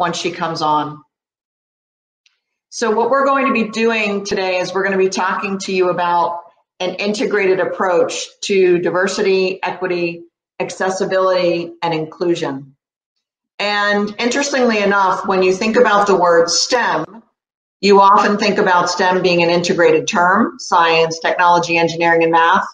once she comes on. So what we're going to be doing today is we're going to be talking to you about an integrated approach to diversity, equity, accessibility, and inclusion. And interestingly enough, when you think about the word STEM, you often think about STEM being an integrated term, science, technology, engineering, and math.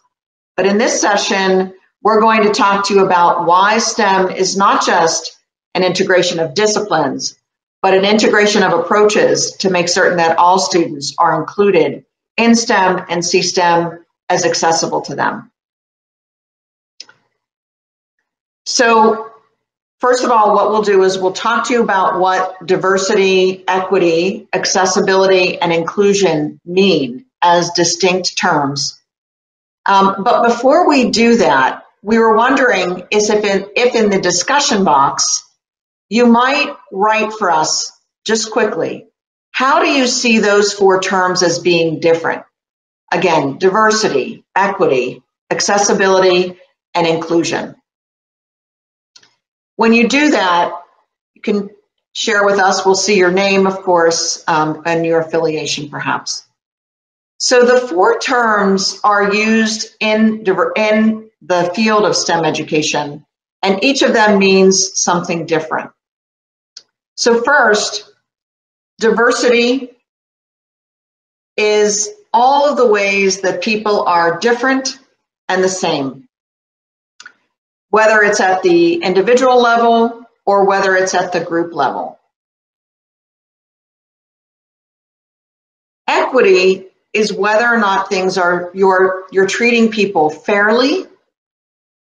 But in this session, we're going to talk to you about why STEM is not just an integration of disciplines, but an integration of approaches to make certain that all students are included in STEM and see STEM as accessible to them. So first of all, what we'll do is we'll talk to you about what diversity, equity, accessibility, and inclusion mean as distinct terms. Um, but before we do that, we were wondering is if in, if in the discussion box, you might write for us just quickly, how do you see those four terms as being different? Again, diversity, equity, accessibility, and inclusion. When you do that, you can share with us. We'll see your name, of course, um, and your affiliation, perhaps. So the four terms are used in, in the field of STEM education, and each of them means something different. So first, diversity is all of the ways that people are different and the same, whether it's at the individual level or whether it's at the group level. Equity is whether or not things are you're you're treating people fairly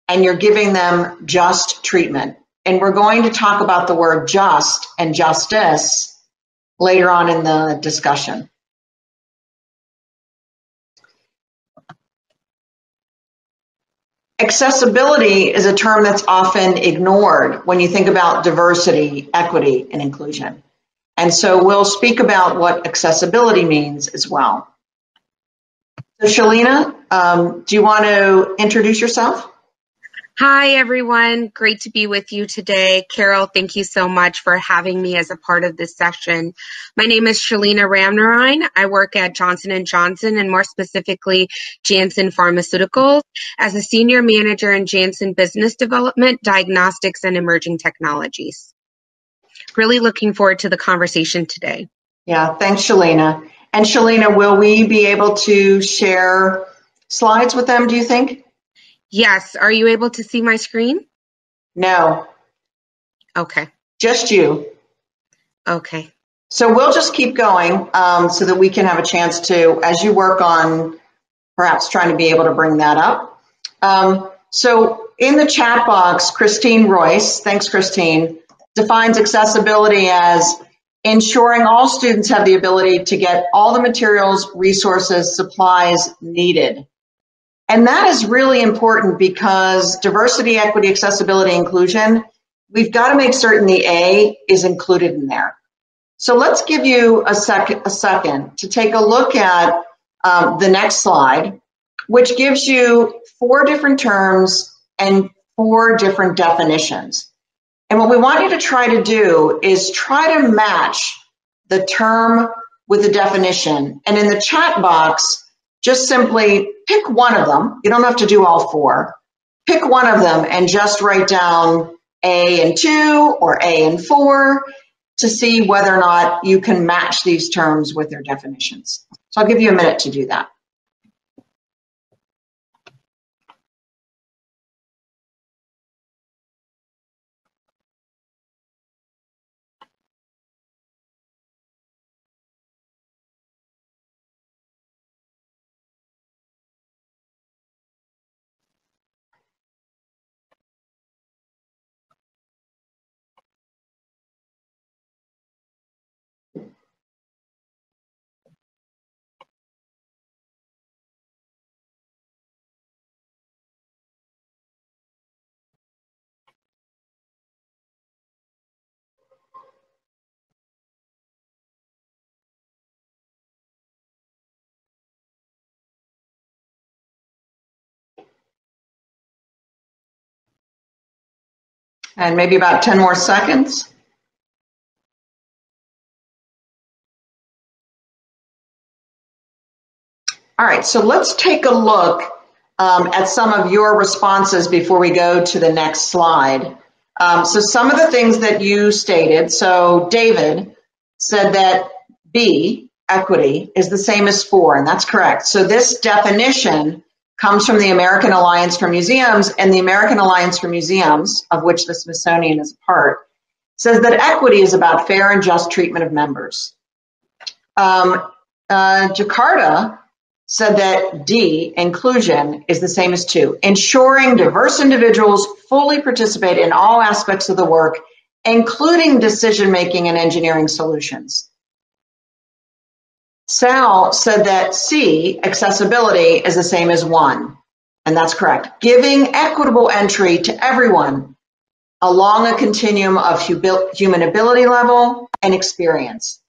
and you're giving them just treatment. And we're going to talk about the word just and justice later on in the discussion. Accessibility is a term that's often ignored when you think about diversity, equity, and inclusion. And so we'll speak about what accessibility means as well. So Shelina, um, do you want to introduce yourself? Hi, everyone. Great to be with you today. Carol, thank you so much for having me as a part of this session. My name is Shelina Ramnarine. I work at Johnson & Johnson and more specifically Janssen Pharmaceuticals as a senior manager in Janssen Business Development, Diagnostics, and Emerging Technologies. Really looking forward to the conversation today. Yeah, thanks, Shelina. And Shelina, will we be able to share slides with them, do you think? Yes. Are you able to see my screen? No. Okay. Just you. Okay. So we'll just keep going um, so that we can have a chance to, as you work on perhaps trying to be able to bring that up. Um, so in the chat box, Christine Royce, thanks Christine, defines accessibility as ensuring all students have the ability to get all the materials, resources, supplies needed and that is really important because diversity, equity, accessibility, inclusion, we've got to make certain the A is included in there. So let's give you a second, a second to take a look at um, the next slide, which gives you four different terms and four different definitions. And what we want you to try to do is try to match the term with the definition. And in the chat box, just simply pick one of them. You don't have to do all four. Pick one of them and just write down A and two or A and four to see whether or not you can match these terms with their definitions. So I'll give you a minute to do that. And maybe about 10 more seconds. All right, so let's take a look um, at some of your responses before we go to the next slide. Um, so some of the things that you stated, so David said that B, equity, is the same as four, and that's correct. So this definition comes from the American Alliance for Museums, and the American Alliance for Museums, of which the Smithsonian is a part, says that equity is about fair and just treatment of members. Um, uh, Jakarta said that D, inclusion, is the same as two, ensuring diverse individuals fully participate in all aspects of the work, including decision making and engineering solutions. Sal said that C, accessibility, is the same as one, and that's correct. Giving equitable entry to everyone along a continuum of human ability level and experience.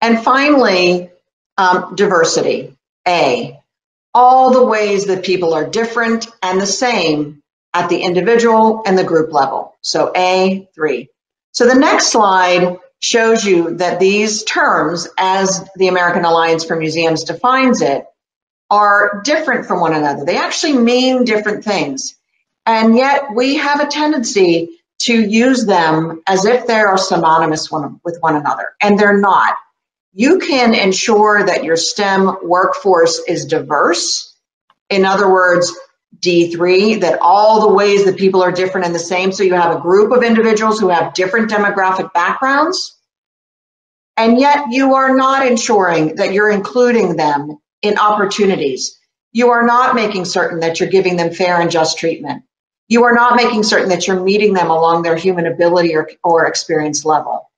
And finally, um, diversity, A, all the ways that people are different and the same at the individual and the group level. So A, three. So the next slide shows you that these terms, as the American Alliance for Museums defines it, are different from one another. They actually mean different things. And yet we have a tendency to use them as if they are synonymous one, with one another, and they're not. You can ensure that your STEM workforce is diverse. In other words, D3, that all the ways that people are different and the same. So you have a group of individuals who have different demographic backgrounds. And yet you are not ensuring that you're including them in opportunities. You are not making certain that you're giving them fair and just treatment. You are not making certain that you're meeting them along their human ability or, or experience level.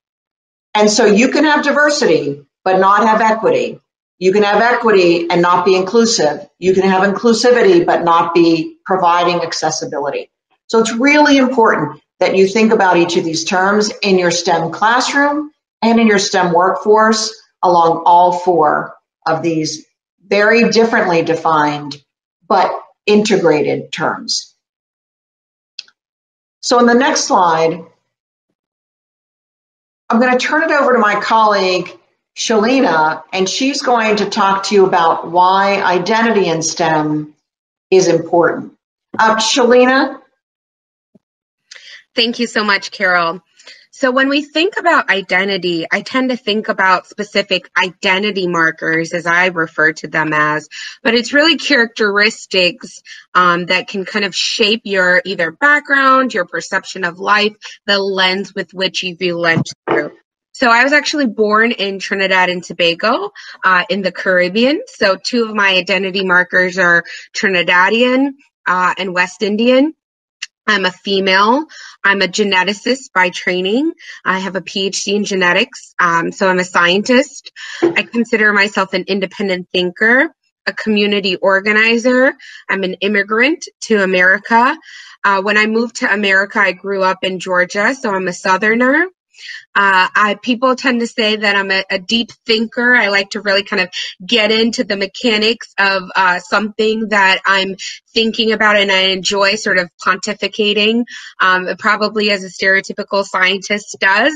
And so you can have diversity, but not have equity. You can have equity and not be inclusive. You can have inclusivity, but not be providing accessibility. So it's really important that you think about each of these terms in your STEM classroom and in your STEM workforce along all four of these very differently defined but integrated terms. So in the next slide, I'm going to turn it over to my colleague, Shelina, and she's going to talk to you about why identity in STEM is important. Uh, Shelina? Thank you so much, Carol. So when we think about identity, I tend to think about specific identity markers, as I refer to them as, but it's really characteristics um, that can kind of shape your either background, your perception of life, the lens with which you view life through. So I was actually born in Trinidad and Tobago uh, in the Caribbean. So two of my identity markers are Trinidadian uh, and West Indian. I'm a female. I'm a geneticist by training. I have a PhD in genetics. Um, so I'm a scientist. I consider myself an independent thinker, a community organizer. I'm an immigrant to America. Uh, when I moved to America, I grew up in Georgia, so I'm a Southerner. Uh, I, people tend to say that I'm a, a, deep thinker. I like to really kind of get into the mechanics of uh, something that I'm thinking about, and I enjoy sort of pontificating, um, probably as a stereotypical scientist does.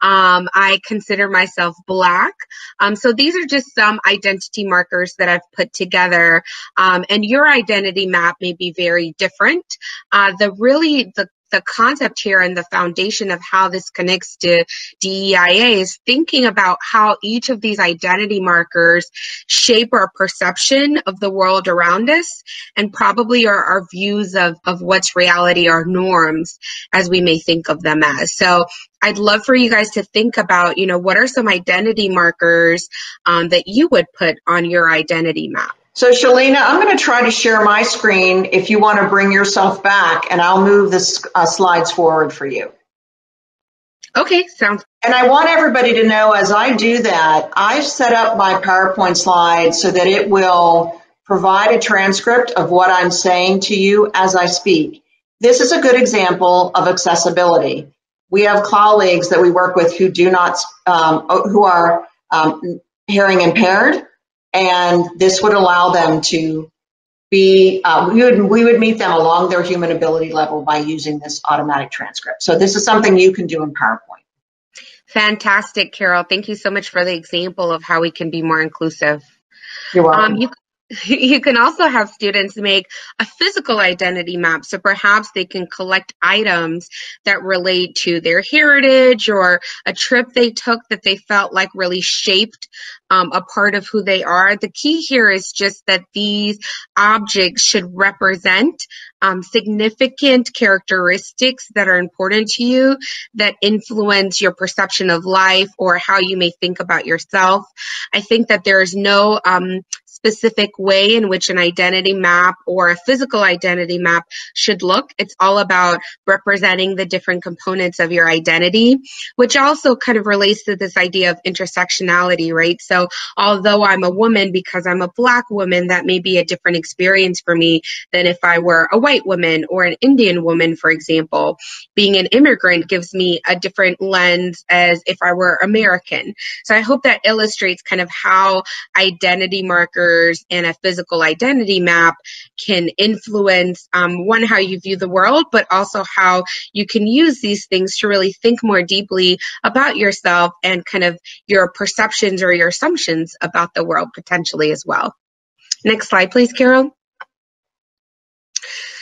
Um, I consider myself black. Um, so these are just some identity markers that I've put together. Um, and your identity map may be very different. Uh, the really the the concept here and the foundation of how this connects to DEIA is thinking about how each of these identity markers shape our perception of the world around us and probably our, our views of, of what's reality, our norms, as we may think of them as. So I'd love for you guys to think about, you know, what are some identity markers um, that you would put on your identity map? So Shelina, I'm going to try to share my screen if you want to bring yourself back and I'll move the uh, slides forward for you. Okay, sounds. And I want everybody to know as I do that, I've set up my PowerPoint slides so that it will provide a transcript of what I'm saying to you as I speak. This is a good example of accessibility. We have colleagues that we work with who do not, um, who are um, hearing impaired and this would allow them to be, uh, we, would, we would meet them along their human ability level by using this automatic transcript. So this is something you can do in PowerPoint. Fantastic, Carol. Thank you so much for the example of how we can be more inclusive. You're welcome. Um, you, you can also have students make a physical identity map. So perhaps they can collect items that relate to their heritage or a trip they took that they felt like really shaped um, a part of who they are. The key here is just that these objects should represent um, significant characteristics that are important to you that influence your perception of life or how you may think about yourself. I think that there is no um, specific way in which an identity map or a physical identity map should look. It's all about representing the different components of your identity, which also kind of relates to this idea of intersectionality, right? So although I'm a woman because I'm a black woman, that may be a different experience for me than if I were a white woman or an Indian woman, for example. Being an immigrant gives me a different lens as if I were American. So I hope that illustrates kind of how identity markers markers and a physical identity map can influence um, one how you view the world but also how you can use these things to really think more deeply about yourself and kind of your perceptions or your assumptions about the world potentially as well. Next slide please carol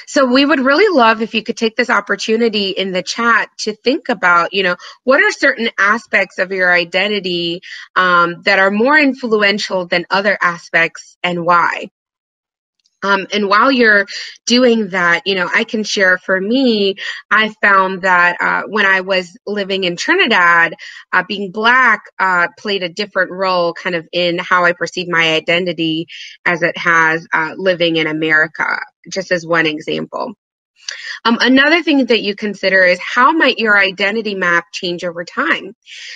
so we would really love if you could take this opportunity in the chat to think about, you know, what are certain aspects of your identity um, that are more influential than other aspects and why? Um, and while you're doing that, you know, I can share for me, I found that uh, when I was living in Trinidad, uh, being Black uh, played a different role kind of in how I perceive my identity as it has uh, living in America, just as one example. Um, another thing that you consider is how might your identity map change over time?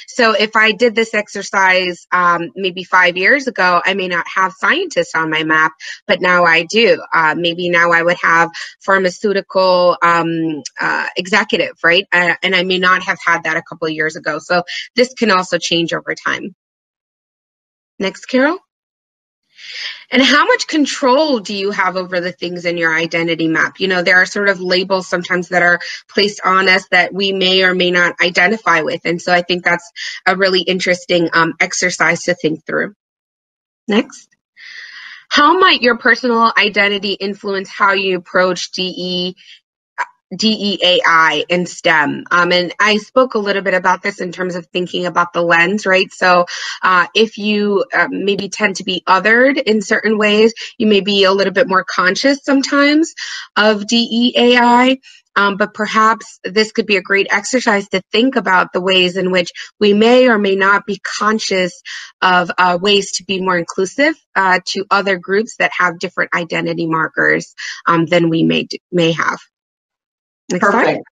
So if I did this exercise um, maybe five years ago, I may not have scientists on my map, but now I do. Uh, maybe now I would have pharmaceutical um, uh, executive, right? Uh, and I may not have had that a couple of years ago. So this can also change over time. Next, Carol. And how much control do you have over the things in your identity map? You know, there are sort of labels sometimes that are placed on us that we may or may not identify with. And so I think that's a really interesting um, exercise to think through. Next. How might your personal identity influence how you approach DE DEAI and STEM. Um, and I spoke a little bit about this in terms of thinking about the lens, right? So uh, if you uh, maybe tend to be othered in certain ways, you may be a little bit more conscious sometimes of DEAI. Um, but perhaps this could be a great exercise to think about the ways in which we may or may not be conscious of uh, ways to be more inclusive uh, to other groups that have different identity markers um, than we may may have. Perfect.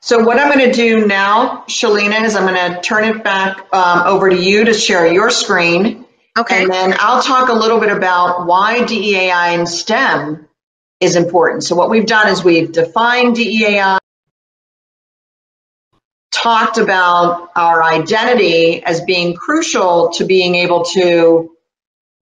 So what I'm going to do now, Shelina, is I'm going to turn it back um, over to you to share your screen. Okay. And then I'll talk a little bit about why DEAI and STEM is important. So what we've done is we've defined DEAI, talked about our identity as being crucial to being able to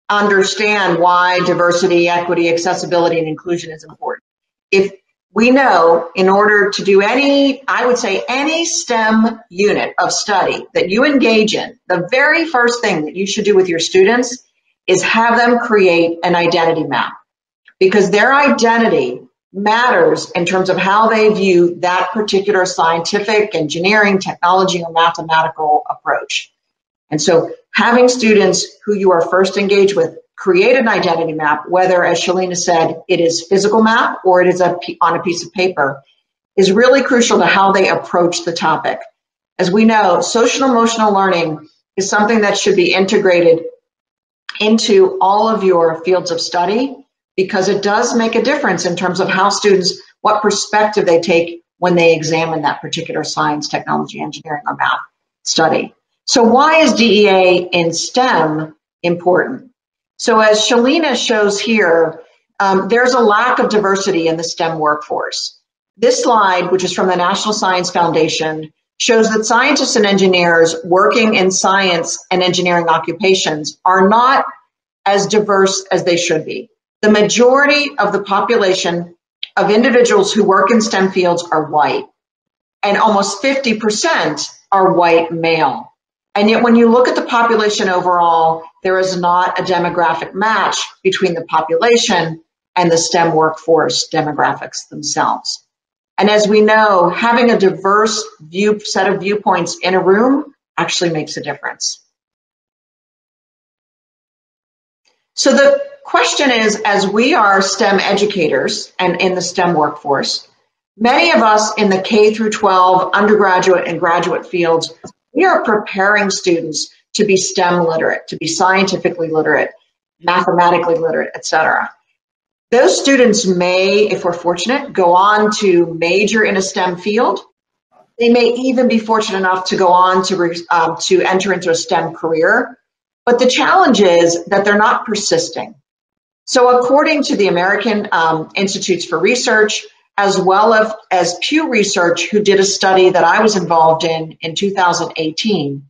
understand why diversity, equity, accessibility, and inclusion is important. If we know in order to do any, I would say any STEM unit of study that you engage in, the very first thing that you should do with your students is have them create an identity map because their identity matters in terms of how they view that particular scientific, engineering, technology, or mathematical approach. And so having students who you are first engaged with create an identity map, whether, as Shelina said, it is physical map or it is a, on a piece of paper, is really crucial to how they approach the topic. As we know, social emotional learning is something that should be integrated into all of your fields of study because it does make a difference in terms of how students, what perspective they take when they examine that particular science, technology, engineering, or math study. So why is DEA in STEM important? So as Shelina shows here, um, there's a lack of diversity in the STEM workforce. This slide, which is from the National Science Foundation, shows that scientists and engineers working in science and engineering occupations are not as diverse as they should be. The majority of the population of individuals who work in STEM fields are white, and almost 50% are white male. And yet when you look at the population overall, there is not a demographic match between the population and the STEM workforce demographics themselves. And as we know, having a diverse view set of viewpoints in a room actually makes a difference. So the question is, as we are STEM educators and in the STEM workforce, many of us in the K through 12 undergraduate and graduate fields, we are preparing students to be STEM literate, to be scientifically literate, mathematically literate, etc. Those students may, if we're fortunate, go on to major in a STEM field. They may even be fortunate enough to go on to, um, to enter into a STEM career. But the challenge is that they're not persisting. So according to the American um, Institutes for Research, as well as, as Pew Research, who did a study that I was involved in in 2018,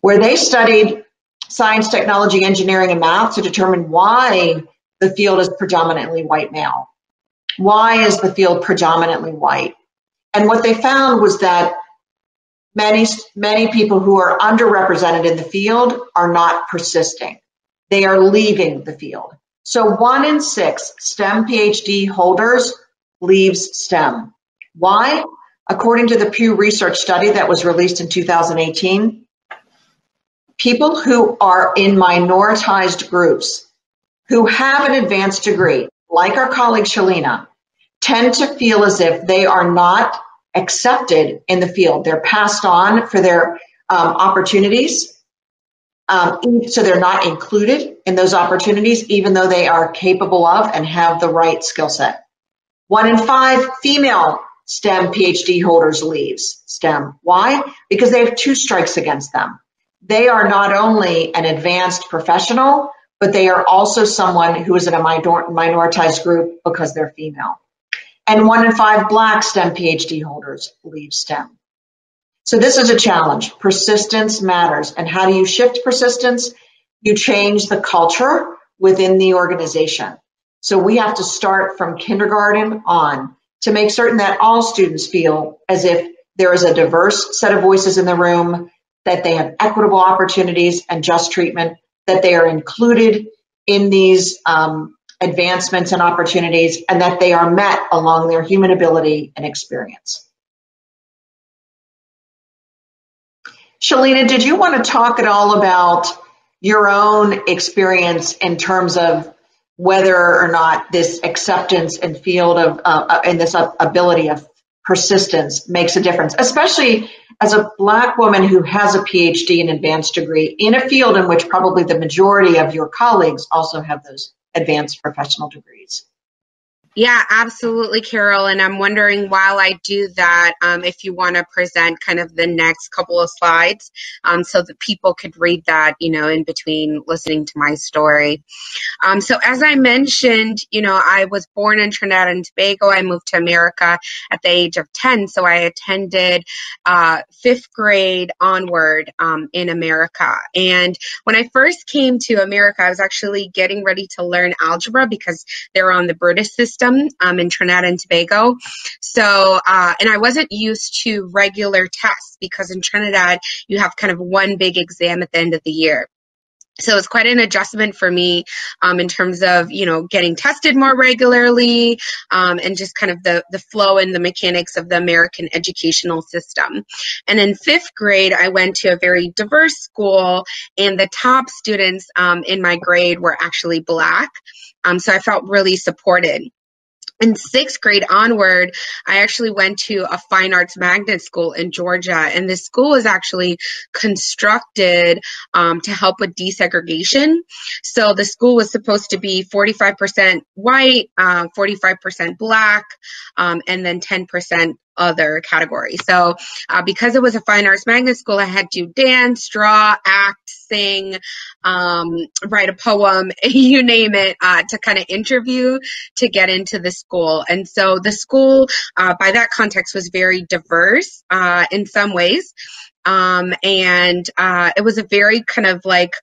where they studied science, technology, engineering, and math to determine why the field is predominantly white male. Why is the field predominantly white? And what they found was that many, many people who are underrepresented in the field are not persisting. They are leaving the field. So one in six STEM PhD holders leaves STEM. Why? According to the Pew Research study that was released in 2018, people who are in minoritized groups who have an advanced degree, like our colleague Shelina, tend to feel as if they are not accepted in the field. They're passed on for their um, opportunities. Um, so they're not included in those opportunities, even though they are capable of and have the right skill set. One in five female STEM PhD holders leaves STEM. Why? Because they have two strikes against them. They are not only an advanced professional, but they are also someone who is in a minor- minoritized group because they're female. And one in five black STEM PhD holders leave STEM. So this is a challenge. Persistence matters. And how do you shift persistence? You change the culture within the organization. So we have to start from kindergarten on to make certain that all students feel as if there is a diverse set of voices in the room, that they have equitable opportunities and just treatment, that they are included in these um, advancements and opportunities, and that they are met along their human ability and experience. Shelina, did you want to talk at all about your own experience in terms of whether or not this acceptance and field of uh, uh and this ability of persistence makes a difference, especially as a black woman who has a PhD and advanced degree in a field in which probably the majority of your colleagues also have those advanced professional degrees. Yeah, absolutely, Carol. And I'm wondering while I do that, um, if you want to present kind of the next couple of slides um, so that people could read that, you know, in between listening to my story. Um, so, as I mentioned, you know, I was born in Trinidad and Tobago. I moved to America at the age of 10. So, I attended uh, fifth grade onward um, in America. And when I first came to America, I was actually getting ready to learn algebra because they're on the British system system um, in Trinidad and Tobago. So, uh, and I wasn't used to regular tests because in Trinidad, you have kind of one big exam at the end of the year. So it's quite an adjustment for me um, in terms of you know getting tested more regularly um, and just kind of the the flow and the mechanics of the American educational system. And in fifth grade, I went to a very diverse school, and the top students um, in my grade were actually black. Um, so I felt really supported in sixth grade onward, I actually went to a fine arts magnet school in Georgia, and this school is actually constructed um, to help with desegregation. So the school was supposed to be 45% white, uh, 45% black, um, and then 10% other category. So, uh, because it was a fine arts magnet school, I had to dance, draw, act, sing, um, write a poem, you name it, uh, to kind of interview to get into the school. And so the school, uh, by that context, was very diverse uh, in some ways. Um, and uh, it was a very kind of like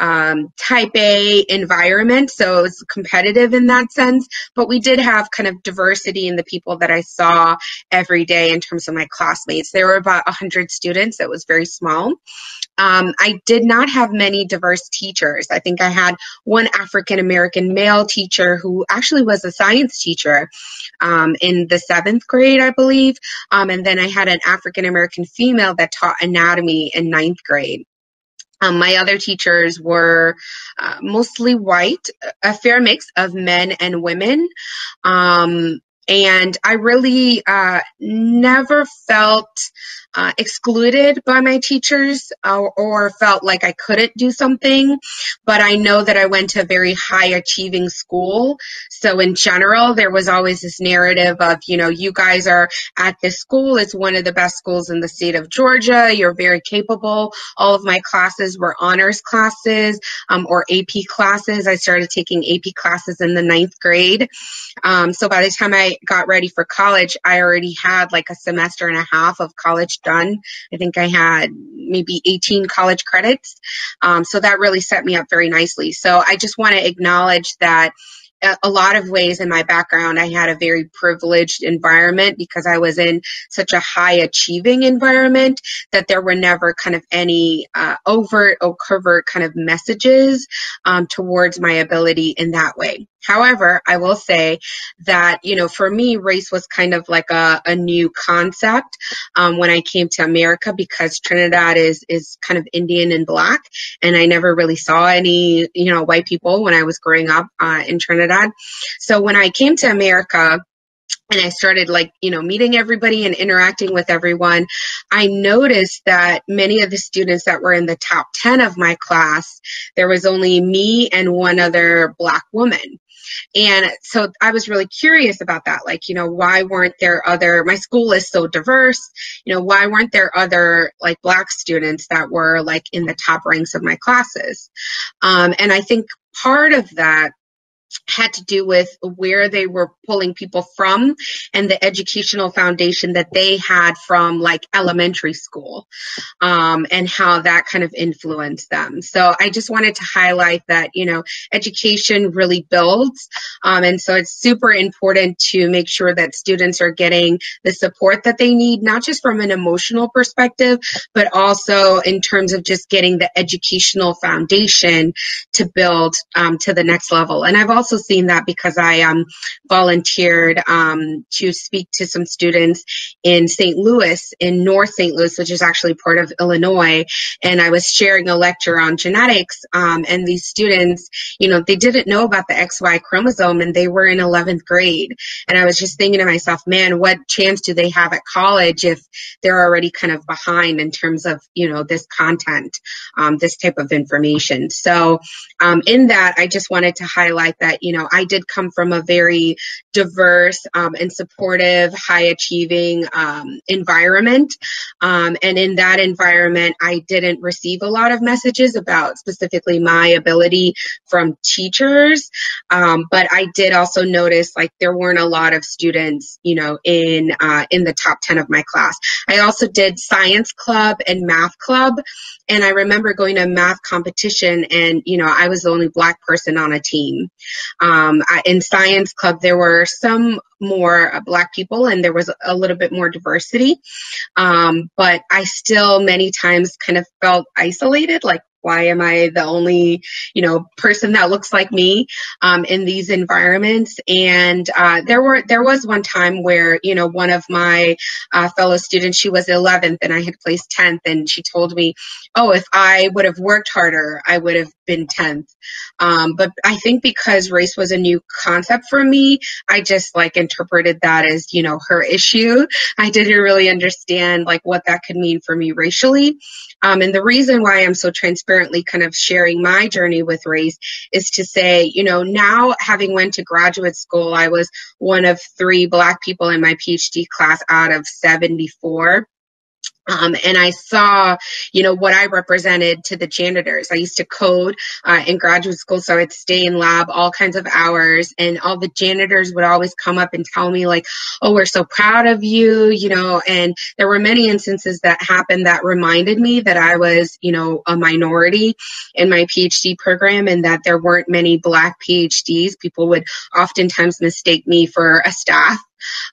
um, type A environment, so it's competitive in that sense. But we did have kind of diversity in the people that I saw every day in terms of my classmates. There were about 100 students, it was very small. Um, I did not have many diverse teachers. I think I had one African American male teacher who actually was a science teacher um, in the seventh grade, I believe. Um, and then I had an African American female that taught anatomy in ninth grade. Um, my other teachers were uh, mostly white, a fair mix of men and women. Um, and I really uh, never felt uh, excluded by my teachers or, or, felt like I couldn't do something. But I know that I went to a very high achieving school. So in general, there was always this narrative of, you know, you guys are at this school. It's one of the best schools in the state of Georgia. You're very capable. All of my classes were honors classes um, or AP classes. I started taking AP classes in the ninth grade. Um, so by the time I got ready for college, I already had like a semester and a half of college done. I think I had maybe 18 college credits. Um, so that really set me up very nicely. So I just want to acknowledge that a lot of ways in my background, I had a very privileged environment because I was in such a high achieving environment that there were never kind of any uh, overt or covert kind of messages um, towards my ability in that way. However, I will say that, you know, for me, race was kind of like a, a new concept um, when I came to America because Trinidad is, is kind of Indian and black. And I never really saw any, you know, white people when I was growing up uh, in Trinidad. So when I came to America, and I started like, you know, meeting everybody and interacting with everyone, I noticed that many of the students that were in the top 10 of my class, there was only me and one other black woman. And so I was really curious about that. Like, you know, why weren't there other, my school is so diverse, you know, why weren't there other like black students that were like in the top ranks of my classes? Um, and I think part of that had to do with where they were pulling people from and the educational foundation that they had from like elementary school um, and how that kind of influenced them. So I just wanted to highlight that, you know, education really builds. Um, and so it's super important to make sure that students are getting the support that they need, not just from an emotional perspective, but also in terms of just getting the educational foundation to build um, to the next level. And I've also seen that because I um, volunteered um, to speak to some students in St. Louis, in North St. Louis, which is actually part of Illinois. And I was sharing a lecture on genetics. Um, and these students, you know, they didn't know about the XY chromosome and they were in 11th grade. And I was just thinking to myself, man, what chance do they have at college if they're already kind of behind in terms of, you know, this content, um, this type of information. So um, in that, I just wanted to highlight that that, you know, I did come from a very diverse um, and supportive, high achieving um, environment. Um, and in that environment, I didn't receive a lot of messages about specifically my ability from teachers. Um, but I did also notice like there weren't a lot of students, you know, in, uh, in the top 10 of my class. I also did science club and math club. And I remember going to a math competition and, you know, I was the only black person on a team. Um, in science club, there were some more uh, black people and there was a little bit more diversity. Um, but I still many times kind of felt isolated, like why am I the only, you know, person that looks like me um, in these environments? And uh, there were there was one time where you know one of my uh, fellow students, she was 11th and I had placed 10th, and she told me, "Oh, if I would have worked harder, I would have been 10th." Um, but I think because race was a new concept for me, I just like interpreted that as you know her issue. I didn't really understand like what that could mean for me racially. Um, and the reason why I'm so transparently kind of sharing my journey with race is to say, you know, now having went to graduate school, I was one of three black people in my PhD class out of 74 Um, and I saw, you know, what I represented to the janitors. I used to code uh, in graduate school, so I'd stay in lab all kinds of hours, and all the janitors would always come up and tell me, like, "Oh, we're so proud of you," you know. And there were many instances that happened that reminded me that I was, you know, a minority in my PhD program, and that there weren't many Black PhDs. People would oftentimes mistake me for a staff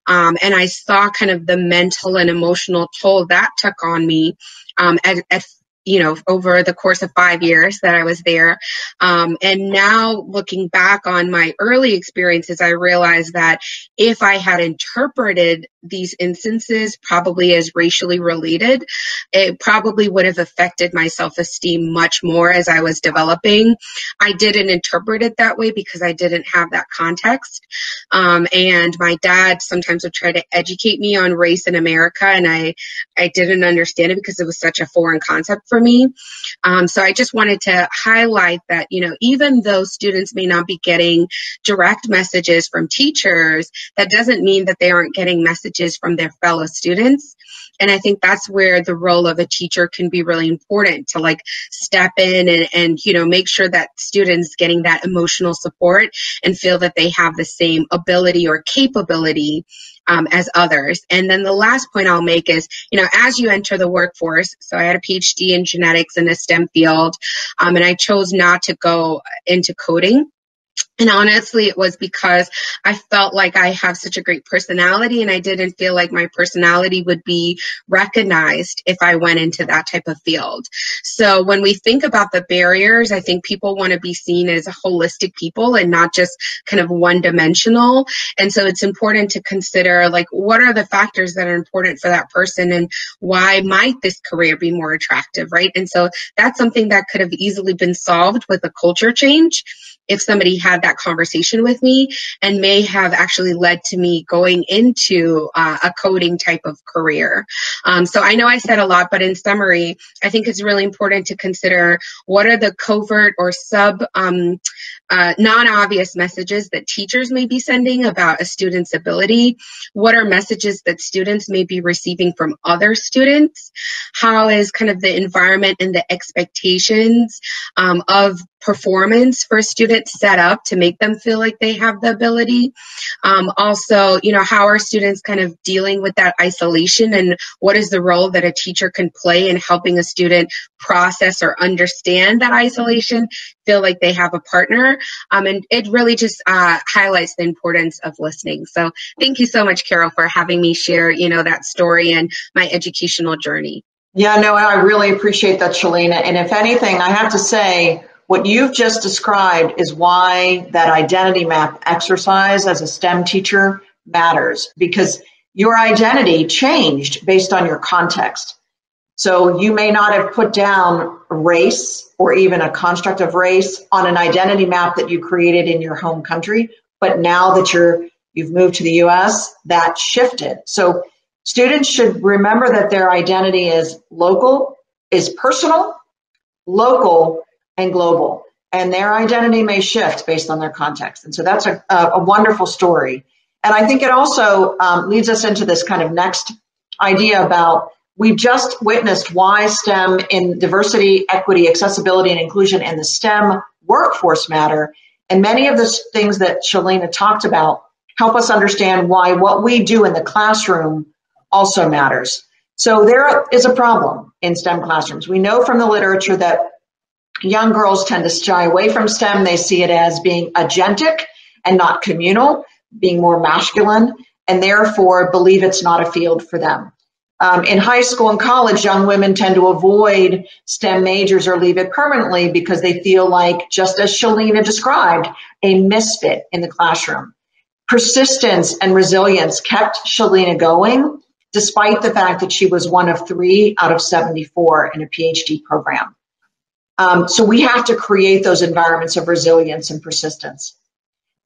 um, and I saw kind of the mental and emotional toll that took on me um, at, at you know, over the course of five years that I was there. Um, and now looking back on my early experiences, I realized that if I had interpreted these instances probably as racially related, it probably would have affected my self esteem much more as I was developing. I didn't interpret it that way because I didn't have that context. Um, and my dad sometimes would try to educate me on race in America, and I, I didn't understand it because it was such a foreign concept for me. Um, so I just wanted to highlight that, you know, even though students may not be getting direct messages from teachers, that doesn't mean that they aren't getting messages from their fellow students. And I think that's where the role of a teacher can be really important to like step in and, and you know, make sure that students getting that emotional support and feel that they have the same ability or capability um, as others. And then the last point I'll make is, you know, as you enter the workforce, so I had a PhD in genetics in the STEM field, um, and I chose not to go into coding. And honestly, it was because I felt like I have such a great personality and I didn't feel like my personality would be recognized if I went into that type of field. So when we think about the barriers, I think people want to be seen as holistic people and not just kind of one dimensional. And so it's important to consider like, what are the factors that are important for that person and why might this career be more attractive, right? And so that's something that could have easily been solved with a culture change if somebody had that conversation with me and may have actually led to me going into uh, a coding type of career. Um, so I know I said a lot, but in summary, I think it's really important to consider what are the covert or sub um, uh, non-obvious messages that teachers may be sending about a student's ability? What are messages that students may be receiving from other students? How is kind of the environment and the expectations um, of performance for students set up to make them feel like they have the ability? Um, also, you know, how are students kind of dealing with that isolation and what is the role that a teacher can play in helping a student process or understand that isolation, feel like they have a partner? Um, and it really just uh, highlights the importance of listening. So thank you so much, Carol, for having me share, you know, that story and my educational journey. Yeah, no, I really appreciate that, Shelina. And if anything, I have to say, what you've just described is why that identity map exercise as a STEM teacher matters because your identity changed based on your context. So you may not have put down race or even a construct of race on an identity map that you created in your home country, but now that you're you've moved to the US, that shifted. So students should remember that their identity is local, is personal, local, and global. And their identity may shift based on their context. And so that's a, a wonderful story. And I think it also um, leads us into this kind of next idea about We've just witnessed why STEM in diversity, equity, accessibility, and inclusion in the STEM workforce matter. And many of the things that Shelina talked about help us understand why what we do in the classroom also matters. So there is a problem in STEM classrooms. We know from the literature that young girls tend to shy away from STEM. They see it as being agentic and not communal, being more masculine, and therefore believe it's not a field for them. Um, in high school and college, young women tend to avoid STEM majors or leave it permanently because they feel like, just as Shelina described, a misfit in the classroom. Persistence and resilience kept Shelina going, despite the fact that she was one of three out of 74 in a PhD program. Um, so we have to create those environments of resilience and persistence.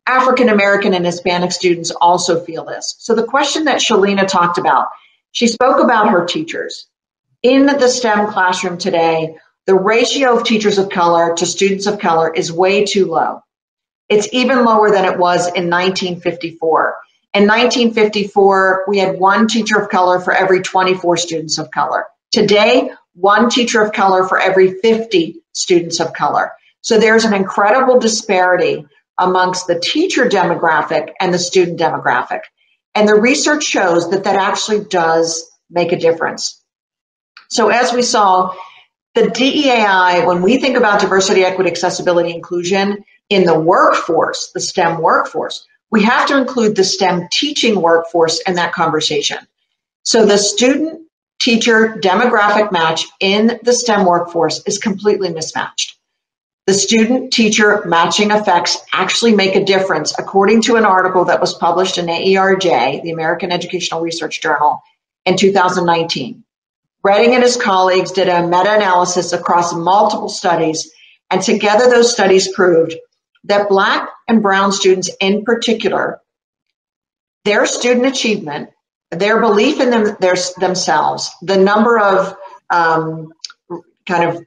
African American and Hispanic students also feel this. So the question that Shelina talked about, she spoke about her teachers. In the STEM classroom today, the ratio of teachers of color to students of color is way too low. It's even lower than it was in 1954. In 1954, we had one teacher of color for every 24 students of color. Today, one teacher of color for every 50 students of color. So there's an incredible disparity amongst the teacher demographic and the student demographic. And the research shows that that actually does make a difference. So as we saw, the DEAI, when we think about diversity, equity, accessibility, inclusion in the workforce, the STEM workforce, we have to include the STEM teaching workforce in that conversation. So the student teacher demographic match in the STEM workforce is completely mismatched. The student teacher matching effects actually make a difference, according to an article that was published in AERJ, the American Educational Research Journal, in 2019. Redding and his colleagues did a meta-analysis across multiple studies, and together those studies proved that Black and Brown students in particular, their student achievement their belief in them, their, themselves, the number of um, kind of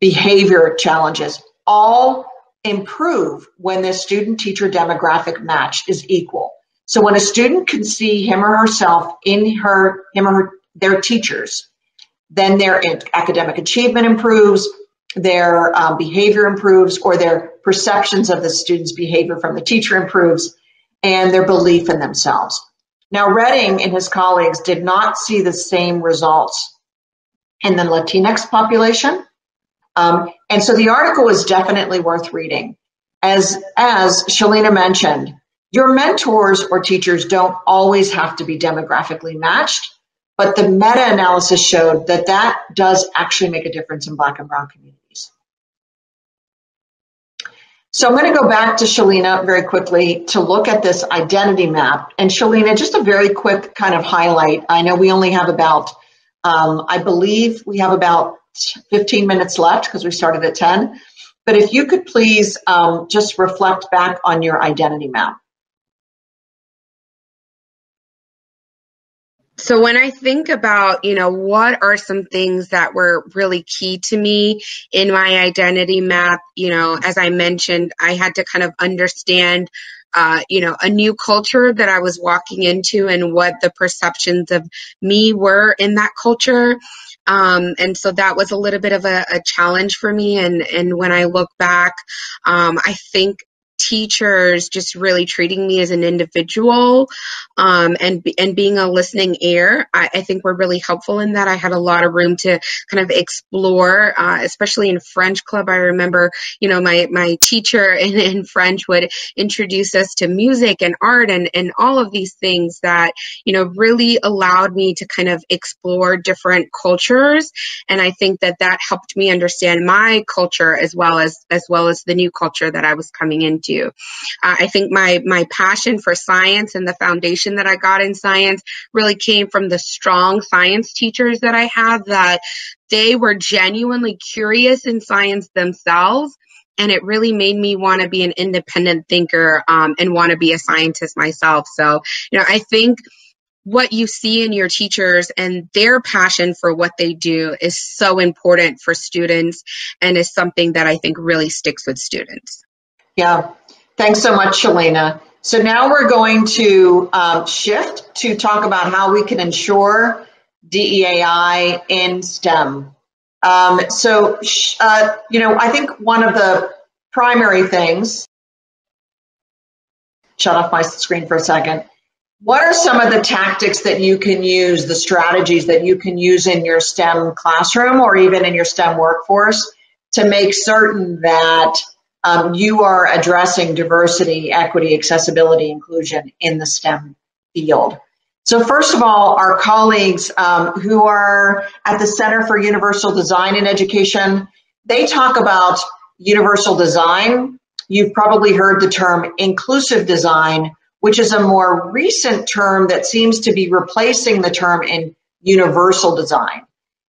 behavior challenges, all improve when the student teacher demographic match is equal. So when a student can see him or herself in her, him or her, their teachers, then their academic achievement improves, their um, behavior improves, or their perceptions of the student's behavior from the teacher improves, and their belief in themselves. Now, Redding and his colleagues did not see the same results in the Latinx population. Um, and so the article is definitely worth reading. As, as Shelina mentioned, your mentors or teachers don't always have to be demographically matched, but the meta-analysis showed that that does actually make a difference in Black and Brown communities. So I'm going to go back to Shelina very quickly to look at this identity map. And Shelina, just a very quick kind of highlight. I know we only have about, um, I believe we have about 15 minutes left because we started at 10. But if you could please um, just reflect back on your identity map. So when I think about, you know, what are some things that were really key to me in my identity map, you know, as I mentioned, I had to kind of understand uh, you know, a new culture that I was walking into and what the perceptions of me were in that culture. Um, and so that was a little bit of a, a, challenge for me. And, and when I look back, um, I think teachers just really treating me as an individual um, and and being a listening ear. I, I, think were really helpful in that. I had a lot of room to kind of explore, uh, especially in French club. I remember, you know, my my teacher in, in French would introduce us to music and art and and all of these things that you know really allowed me to kind of explore different cultures. And I think that that helped me understand my culture as well as as well as the new culture that I was coming into you. Uh, I think my my passion for science and the foundation that I got in science really came from the strong science teachers that I had that they were genuinely curious in science themselves and it really made me want to be an independent thinker um, and want to be a scientist myself. So, you know, I think what you see in your teachers and their passion for what they do is so important for students and is something that I think really sticks with students. Yeah, thanks so much, Shelina. So now we're going to um, shift to talk about how we can ensure DEAI in STEM. Um, so, uh, you know, I think one of the primary things, shut off my screen for a second. What are some of the tactics that you can use, the strategies that you can use in your STEM classroom or even in your STEM workforce to make certain that um, you are addressing diversity, equity, accessibility, inclusion in the STEM field. So first of all, our colleagues um, who are at the Center for Universal Design in Education, they talk about universal design. You've probably heard the term inclusive design, which is a more recent term that seems to be replacing the term in universal design.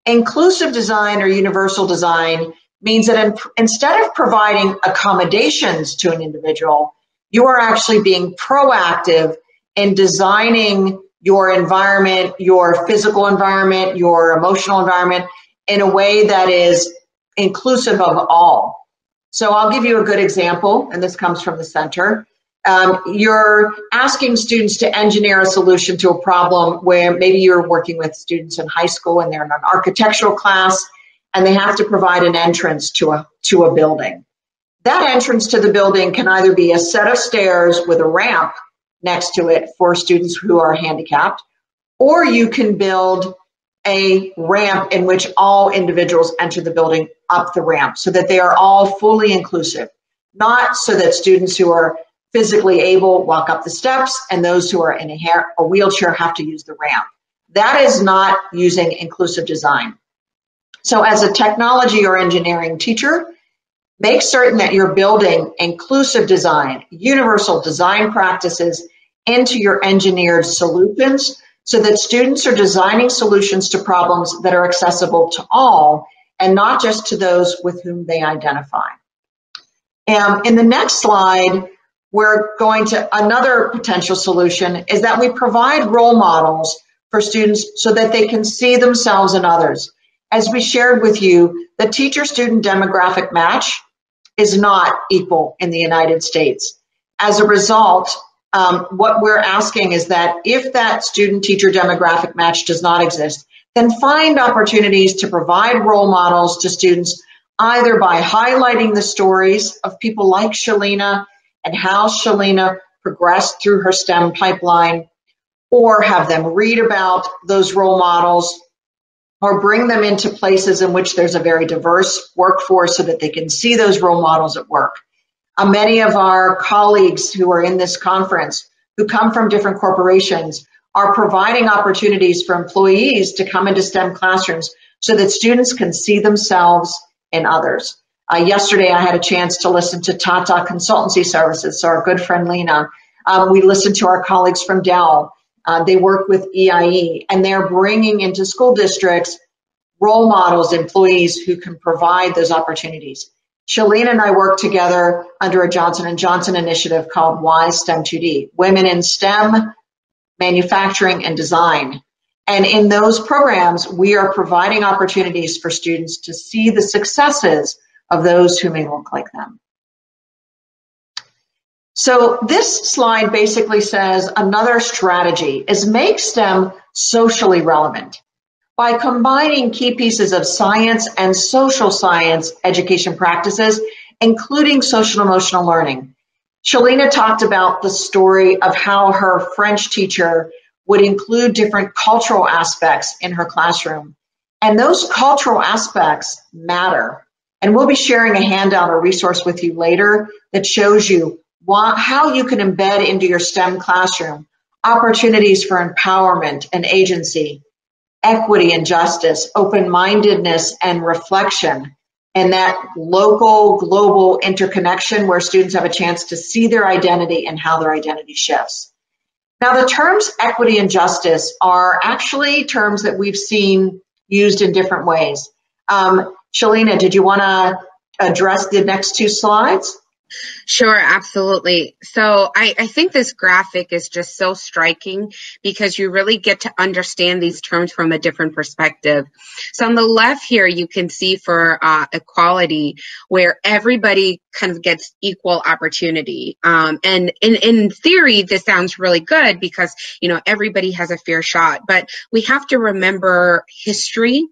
Inclusive design or universal design means that in, instead of providing accommodations to an individual, you are actually being proactive in designing your environment, your physical environment, your emotional environment in a way that is inclusive of all. So I'll give you a good example, and this comes from the center. Um, you're asking students to engineer a solution to a problem where maybe you're working with students in high school and they're in an architectural class and they have to provide an entrance to a, to a building. That entrance to the building can either be a set of stairs with a ramp next to it for students who are handicapped, or you can build a ramp in which all individuals enter the building up the ramp so that they are all fully inclusive, not so that students who are physically able walk up the steps and those who are in a, hair, a wheelchair have to use the ramp. That is not using inclusive design. So as a technology or engineering teacher, make certain that you're building inclusive design, universal design practices into your engineered solutions so that students are designing solutions to problems that are accessible to all and not just to those with whom they identify. And in the next slide, we're going to another potential solution is that we provide role models for students so that they can see themselves in others. As we shared with you, the teacher student demographic match is not equal in the United States. As a result, um, what we're asking is that if that student teacher demographic match does not exist, then find opportunities to provide role models to students either by highlighting the stories of people like Shelina and how Shelina progressed through her STEM pipeline, or have them read about those role models, or bring them into places in which there's a very diverse workforce so that they can see those role models at work. Uh, many of our colleagues who are in this conference who come from different corporations are providing opportunities for employees to come into STEM classrooms so that students can see themselves in others. Uh, yesterday, I had a chance to listen to Tata Consultancy Services, so our good friend Lena. Um, we listened to our colleagues from Dell. Uh, they work with EIE, and they're bringing into school districts role models, employees who can provide those opportunities. Shelina and I work together under a Johnson & Johnson initiative called WiSTEM2D, Women in STEM, Manufacturing and Design. And in those programs, we are providing opportunities for students to see the successes of those who may look like them. So this slide basically says another strategy is make STEM socially relevant. By combining key pieces of science and social science education practices, including social emotional learning. Shelina talked about the story of how her French teacher would include different cultural aspects in her classroom. And those cultural aspects matter. And we'll be sharing a handout or resource with you later that shows you how you can embed into your STEM classroom opportunities for empowerment and agency, equity and justice, open-mindedness and reflection, and that local global interconnection where students have a chance to see their identity and how their identity shifts. Now, the terms equity and justice are actually terms that we've seen used in different ways. Um, Shelina, did you want to address the next two slides? Sure, absolutely. So I, I, think this graphic is just so striking because you really get to understand these terms from a different perspective. So on the left here, you can see for uh, equality where everybody kind of gets equal opportunity. Um, and in, in theory, this sounds really good because, you know, everybody has a fair shot, but we have to remember history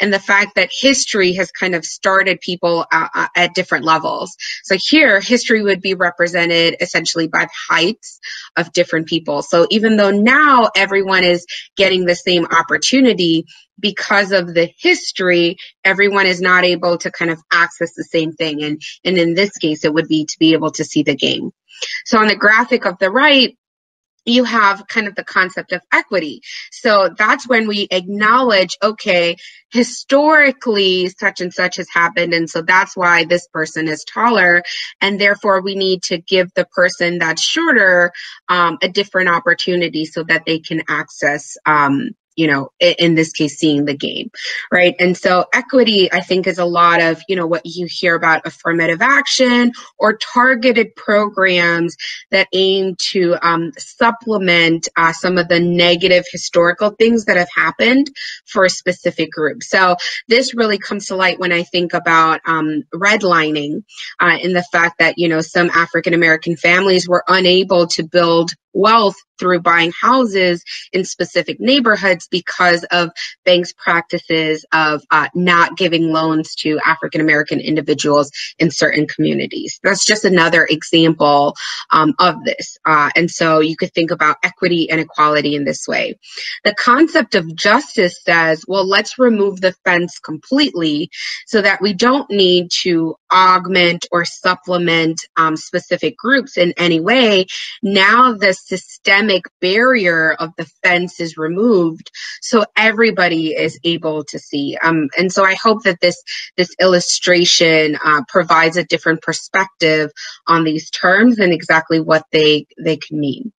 and the fact that history has kind of started people uh, uh at different levels. So here, history would be represented essentially by the heights of different people. So even though now everyone is getting the same opportunity, because of the history, everyone is not able to kind of access the same thing. And, and in this case, it would be to be able to see the game. So on the graphic of the right, you have kind of the concept of equity. So that's when we acknowledge, okay, historically such and such has happened. And so that's why this person is taller. And therefore we need to give the person that's shorter um, a different opportunity so that they can access um, you know, in this case, seeing the game, right? And so equity, I think, is a lot of, you know, what you hear about affirmative action or targeted programs that aim to um, supplement uh, some of the negative historical things that have happened for a specific group. So this really comes to light when I think about um, redlining uh, in the fact that, you know, some African American families were unable to build wealth through buying houses in specific neighborhoods because of banks' practices of uh, not giving loans to African American individuals in certain communities. That's just another example um, of this. Uh, and so you could think about equity and equality in this way. The concept of justice says, well, let's remove the fence completely so that we don't need to augment or supplement um, specific groups in any way. Now the systemic barrier of the fence is removed so everybody is able to see um, and so i hope that this this illustration uh, provides a different perspective on these terms and exactly what they they can mean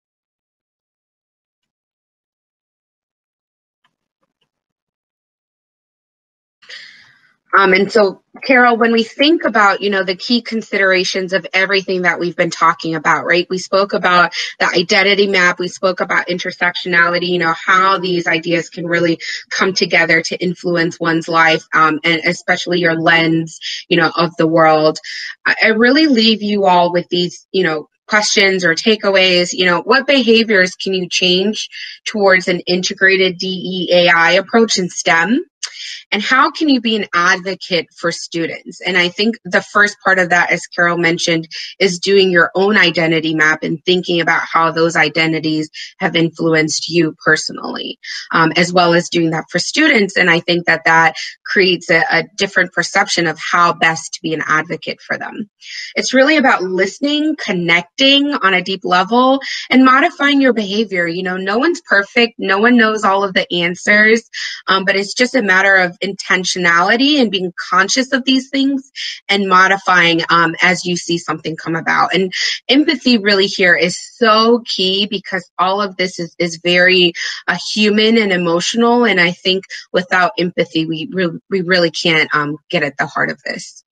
Um, and so, Carol, when we think about, you know, the key considerations of everything that we've been talking about, right? We spoke about the identity map. We spoke about intersectionality, you know, how these ideas can really come together to influence one's life, um, and especially your lens, you know, of the world. I really leave you all with these, you know, questions or takeaways you know what behaviors can you change towards an integrated deai approach in stem and how can you be an advocate for students? And I think the first part of that, as Carol mentioned, is doing your own identity map and thinking about how those identities have influenced you personally, um, as well as doing that for students. And I think that that creates a, a different perception of how best to be an advocate for them. It's really about listening, connecting on a deep level, and modifying your behavior. You know, no one's perfect, no one knows all of the answers, um, but it's just a matter of intentionality and being conscious of these things and modifying um, as you see something come about. And empathy really here is so key because all of this is, is very uh, human and emotional. And I think without empathy, we, re- we really can't um, get at the heart of this.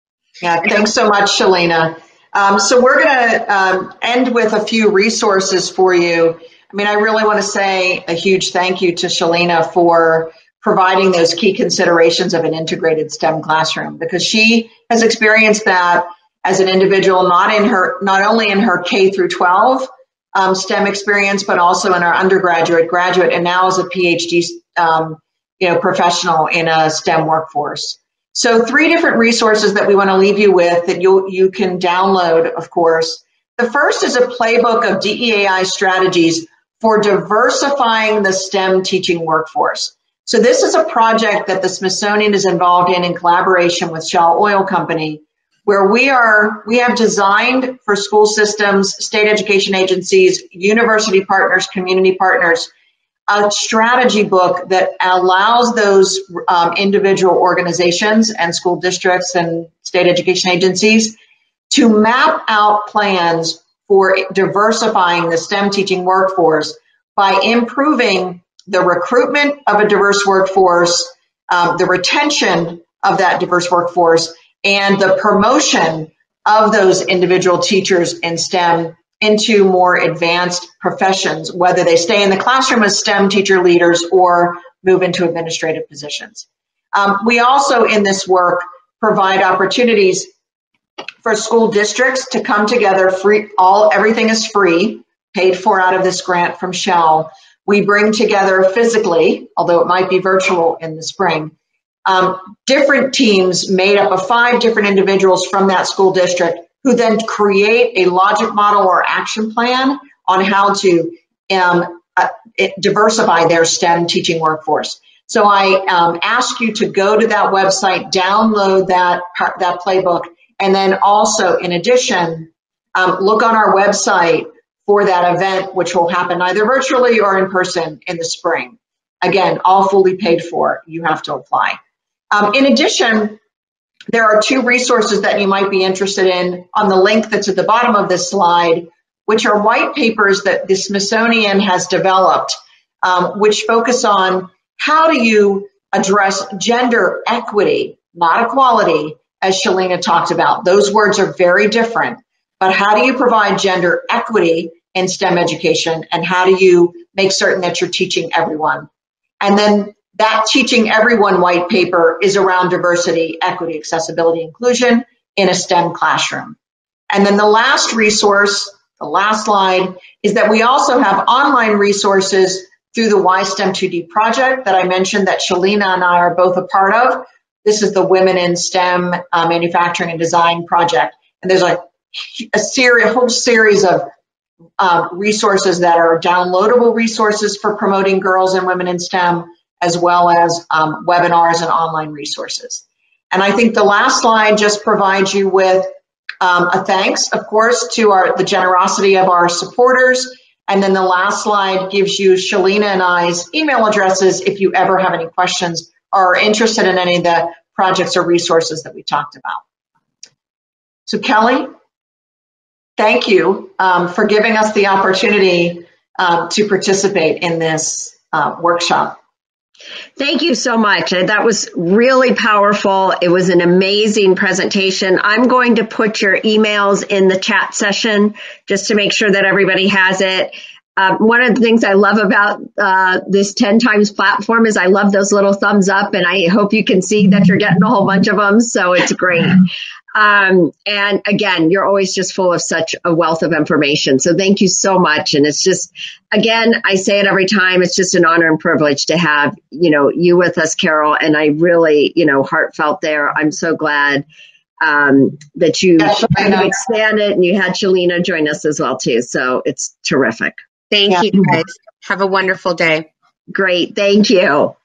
Yeah, thanks so much, Shelina. Um, so we're going to um, end with a few resources for you. I mean, I really want to say a huge thank you to Shelina for providing those key considerations of an integrated STEM classroom because she has experienced that as an individual, not in her, not only in her K through 12 um, STEM experience, but also in her undergraduate, graduate, and now as a PhD, um, you know, professional in a STEM workforce. So three different resources that we want to leave you with that you you can download, of course. The first is a playbook of DEAI strategies for diversifying the STEM teaching workforce. So this is a project that the Smithsonian is involved in in collaboration with Shell Oil Company, where we are, we have designed for school systems, state education agencies, university partners, community partners, a strategy book that allows those um, individual organizations and school districts and state education agencies to map out plans for diversifying the STEM teaching workforce by improving the recruitment of a diverse workforce, um, the retention of that diverse workforce, and the promotion of those individual teachers in STEM into more advanced professions, whether they stay in the classroom as STEM teacher leaders or move into administrative positions. Um, we also, in this work, provide opportunities for school districts to come together free all everything is free paid for out of this grant from shell we bring together physically, although it might be virtual in the spring, um, different teams made up of five different individuals from that school district who then create a logic model or action plan on how to um, uh, diversify their STEM teaching workforce. So I um, ask you to go to that website, download that that playbook, and then also, in addition, um, look on our website for that event, which will happen either virtually or in person in the spring. Again, all fully paid for. You have to apply. Um, in addition, there are two resources that you might be interested in on the link that's at the bottom of this slide, which are white papers that the Smithsonian has developed, um, which focus on how do you address gender equity, not equality, as Shelina talked about? Those words are very different. But how do you provide gender equity in STEM education? And how do you make certain that you're teaching everyone? And then that teaching everyone white paper is around diversity, equity, accessibility, inclusion in a STEM classroom. And then the last resource, the last slide, is that we also have online resources through the WiSTEM2D project that I mentioned that Shelina and I are both a part of. This is the Women in STEM uh, Manufacturing and Design project. And there's like a series, a whole series of um, resources that are downloadable resources for promoting girls and women in STEM, as well as um, webinars and online resources. And I think the last slide just provides you with um, a thanks, of course, to our the generosity of our supporters. And then the last slide gives you Shelina and I's email addresses if you ever have any questions or are interested in any of the projects or resources that we talked about. So Kelly, thank you um, for giving us the opportunity um, to participate in this uh, workshop. Thank you so much. That was really powerful. It was an amazing presentation. I'm going to put your emails in the chat session just to make sure that everybody has it. Um, one of the things I love about uh, this 10 times platform is I love those little thumbs up, and I hope you can see that you're getting a whole bunch of them. So it's great. Um, and again, you're always just full of such a wealth of information. So thank you so much. And it's just, again, I say it every time. It's just an honor and privilege to have, you know, you with us, Carol. And I really, you know, heartfelt there. I'm so glad, um, that you expanded and you had Shelina join us as well too. So it's terrific. Thank yeah. you guys. Have a wonderful day. Great. Thank you.